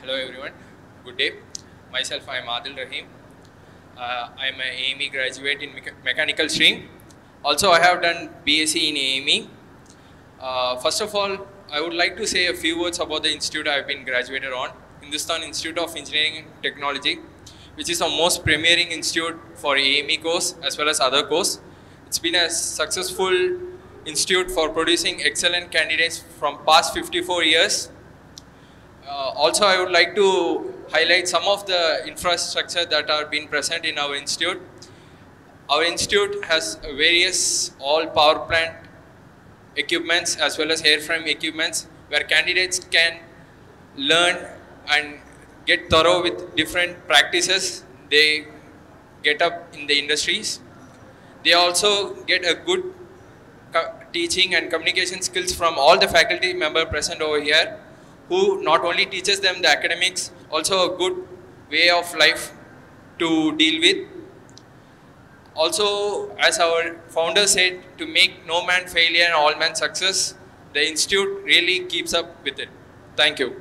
Hello everyone, good day. Myself, I am Aadil Rahim. Uh, I am an AME graduate in mecha- mechanical stream. Also, I have done BSc in AME. Uh, first of all, I would like to say a few words about the institute I have been graduated on, Hindustan Institute of Engineering and Technology, which is the most premiering institute for AME course as well as other course. It's been a successful institute for producing excellent candidates from past 54 years. Uh, also, I would like to highlight some of the infrastructure that are being present in our institute. Our institute has various all power plant equipments as well as airframe equipments where candidates can learn and get thorough with different practices they get up in the industries. They also get a good teaching and communication skills from all the faculty member present over here who not only teaches them the academics also a good way of life to deal with. Also as our founder said to make no man failure and all man success the institute really keeps up with it. Thank you